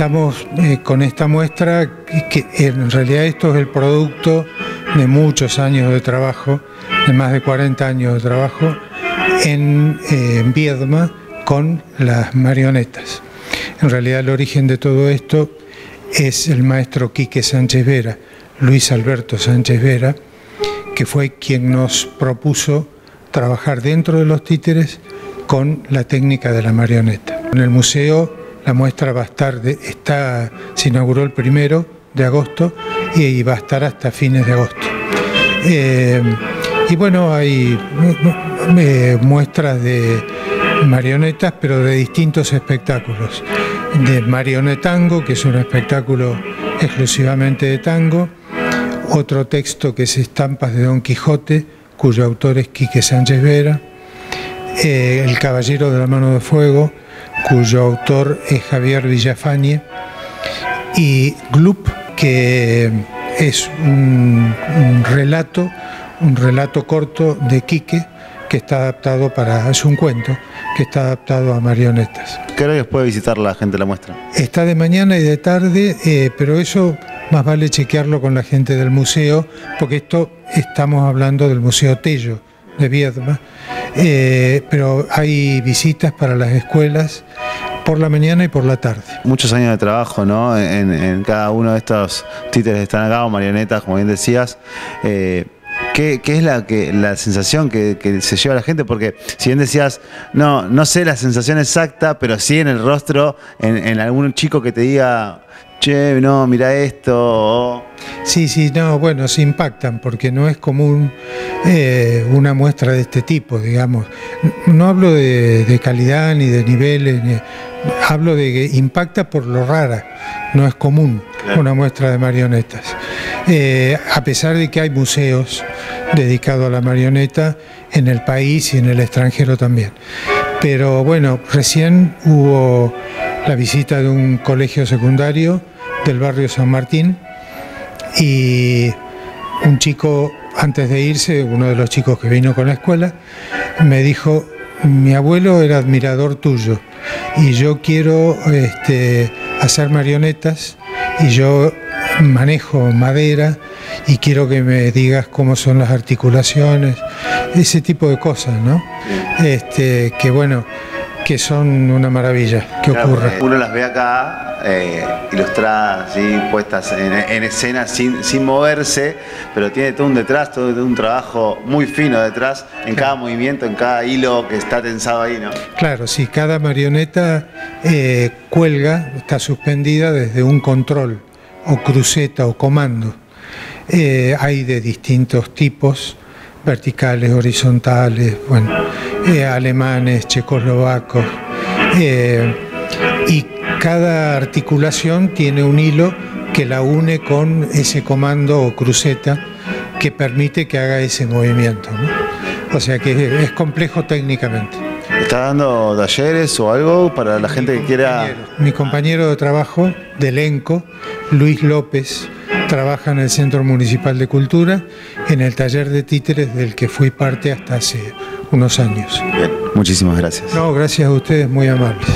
estamos eh, con esta muestra que en realidad esto es el producto de muchos años de trabajo, de más de 40 años de trabajo en, eh, Viedma con las marionetas. En realidad el origen de todo esto es el maestro Quique Sánchez Vera, Luis Alberto Sánchez Vera, que fue quien nos propuso trabajar dentro de los títeres con la técnica de la marioneta. En el museo la muestra va a estar, está, se inauguró el primero de agosto y va a estar hasta fines de agosto. Eh, y bueno, hay muestras de marionetas, pero de distintos espectáculos. De marionetango, que es un espectáculo exclusivamente de tango, otro texto que es Estampas de Don Quijote, cuyo autor es Quique Sánchez Vera, eh, El Caballero de la Mano de Fuego, cuyo autor es Javier Villafañe, y Glup, que es un, relato, un relato corto de Quique, que está adaptado para, es un cuento, que está adaptado a marionetas. ¿Qué hora puede visitar la gente la muestra? Está de mañana y de tarde, eh, pero eso más vale chequearlo con la gente del museo, porque esto estamos hablando del Museo Tello de Viedma, eh, pero hay visitas para las escuelas por la mañana y por la tarde. Muchos años de trabajo, ¿no? En, cada uno de estos títeres que están acá, o marionetas, como bien decías. Eh, ¿Qué, es la, que, la sensación que, se lleva la gente? Porque si bien decías, no, no sé la sensación exacta, pero sí en el rostro, en, algún chico que te diga, che, no, mira esto. Sí, sí, no, bueno, se impactan porque no es común eh, una muestra de este tipo, digamos. No hablo de, calidad ni de niveles, hablo de que impacta por lo rara, no es común una muestra de marionetas. Eh, a pesar de que hay museos dedicados a la marioneta en el país y en el extranjero también. Pero bueno, recién hubo la visita de un colegio secundario del barrio San Martín y un chico, antes de irse, uno de los chicos que vino con la escuela, me dijo, mi abuelo era admirador tuyo y yo quiero este, hacer marionetas y yo manejo madera y quiero que me digas cómo son las articulaciones, ese tipo de cosas, ¿no? Este, que bueno, que son una maravilla que ocurre. Uno las ve acá eh, ilustradas, puestas en, escena sin, sin, moverse, pero tiene todo un detrás, todo un trabajo muy fino detrás, en cada movimiento, en cada hilo que está tensado ahí, ¿no? Claro, sí, cada marioneta eh, cuelga, está suspendida desde un control o cruceta o comando. Eh, hay de distintos tipos, verticales, horizontales, bueno, eh, alemanes, checoslovacos, eh, y cada articulación tiene un hilo que la une con ese comando o cruceta que permite que haga ese movimiento. O sea que es complejo técnicamente. ¿Está dando talleres o algo para la gente que quiera...? Mi compañero de trabajo de elenco, Luis López, trabaja en el Centro Municipal de Cultura, en el taller de títeres del que fui parte hasta hace unos años. Bien, muchísimas gracias. No, gracias a ustedes, muy amables.